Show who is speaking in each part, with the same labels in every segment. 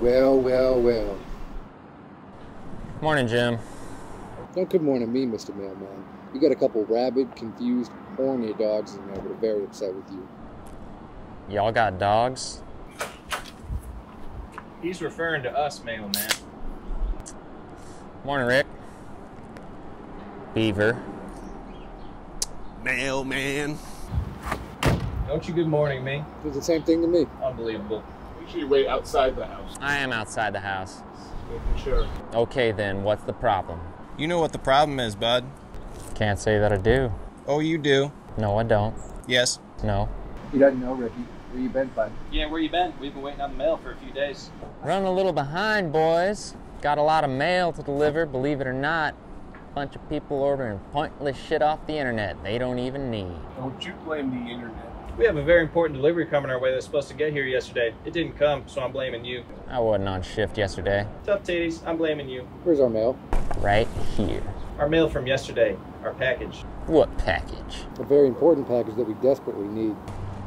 Speaker 1: Well, well, well.
Speaker 2: Morning, Jim.
Speaker 1: Don't good morning me, Mr. Mailman. You got a couple rabid, confused, horny dogs in there that are very upset with you.
Speaker 2: Y'all got dogs?
Speaker 3: He's referring to us, mailman.
Speaker 2: Morning, Rick. Beaver.
Speaker 4: Mailman.
Speaker 3: Don't you good morning me?
Speaker 1: It's the same thing to me.
Speaker 3: Unbelievable.
Speaker 5: Make sure you wait outside the house.
Speaker 2: I am outside the house.
Speaker 5: Making sure.
Speaker 2: Okay, then, what's the problem?
Speaker 4: You know what the problem is, bud.
Speaker 2: Can't say that I do.
Speaker 4: Oh, you do.
Speaker 2: No, I don't.
Speaker 4: Yes.
Speaker 2: No.
Speaker 1: He doesn't know, Ricky. Where you been, bud?
Speaker 3: Yeah, where you been? We've been waiting on the mail for a few days.
Speaker 2: Running a little behind, boys. Got a lot of mail to deliver, believe it or not. Bunch of people ordering pointless shit off the internet they don't even need.
Speaker 5: Don't you blame the internet.
Speaker 3: We have a very important delivery coming our way that's supposed to get here yesterday. It didn't come, so I'm blaming you.
Speaker 2: I wasn't on shift yesterday.
Speaker 3: Tough titties, I'm blaming you.
Speaker 1: Where's our mail?
Speaker 2: Right here.
Speaker 3: Our mail from yesterday, our package.
Speaker 2: What package?
Speaker 1: A very important package that we desperately need.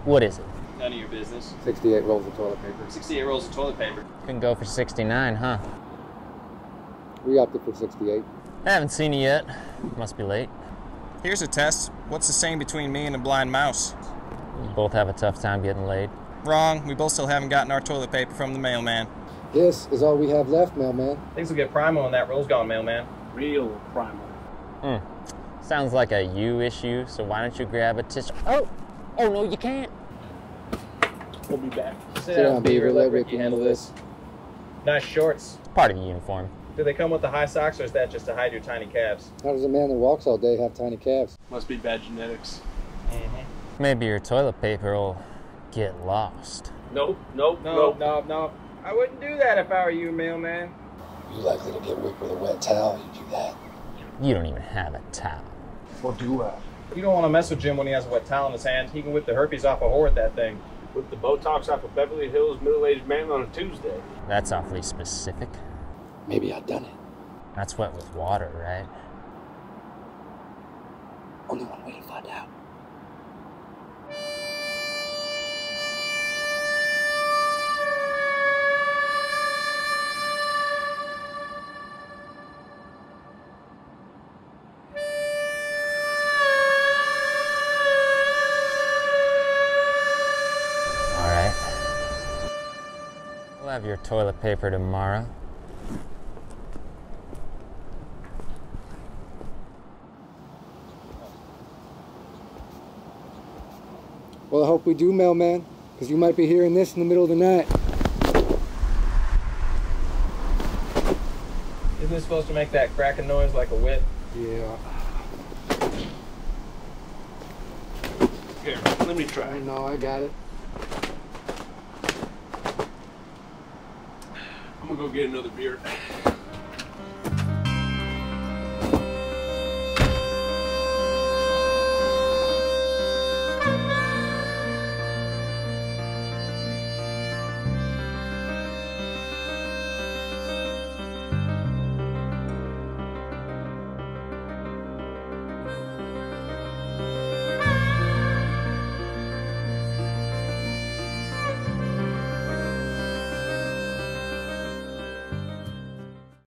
Speaker 2: What is it?
Speaker 3: None of your business.
Speaker 1: 68 rolls of toilet paper.
Speaker 3: 68 rolls of toilet paper.
Speaker 2: Couldn't go for 69, huh?
Speaker 1: We opted for 68.
Speaker 2: I haven't seen you yet. Must be late.
Speaker 4: Here's a test. What's the same between me and a blind mouse?
Speaker 2: You both have a tough time getting laid.
Speaker 4: Wrong. We both still haven't gotten our toilet paper from the mailman.
Speaker 1: This is all we have left, mailman.
Speaker 3: Things will get primo when that roll's gone, mailman.
Speaker 5: Real primal.
Speaker 2: Hmm. Sounds like a you issue, so why don't you grab a tissue? Oh! Oh, no, you can't.
Speaker 5: We'll be back.
Speaker 3: Sit,
Speaker 1: down, Beaver. Let Ricky handle this.
Speaker 3: Nice shorts.
Speaker 2: Part of the uniform.
Speaker 3: Do they come with the high socks or is that just to hide your tiny calves?
Speaker 1: How does a man that walks all day have tiny calves?
Speaker 5: Must be bad genetics.
Speaker 3: Mm-hmm.
Speaker 2: Maybe your toilet paper will get lost.
Speaker 5: Nope, nope,
Speaker 3: No,
Speaker 5: nope.
Speaker 3: no, no. I wouldn't do that if I were you, mailman.
Speaker 1: You likely to get whipped with a wet towel. You do that.
Speaker 2: You don't even have a towel.
Speaker 5: Or do I?
Speaker 3: You don't want to mess with Jim when he has a wet towel in his hand. He can whip the herpes off a whore with that thing.
Speaker 5: With the Botox off of Beverly Hills middle-aged man on a Tuesday.
Speaker 2: That's awfully specific.
Speaker 1: Maybe I done it.
Speaker 2: That's wet with water, right?
Speaker 1: Only one way to find out.
Speaker 2: We'll have your toilet paper tomorrow.
Speaker 1: Well, I hope we do, mailman, because you might be hearing this in the middle of the night.
Speaker 3: Isn't it supposed to make that cracking noise like a whip?
Speaker 1: Yeah.
Speaker 5: Here, let me try.
Speaker 1: I know, I got it.
Speaker 5: I'm gonna go get another beer.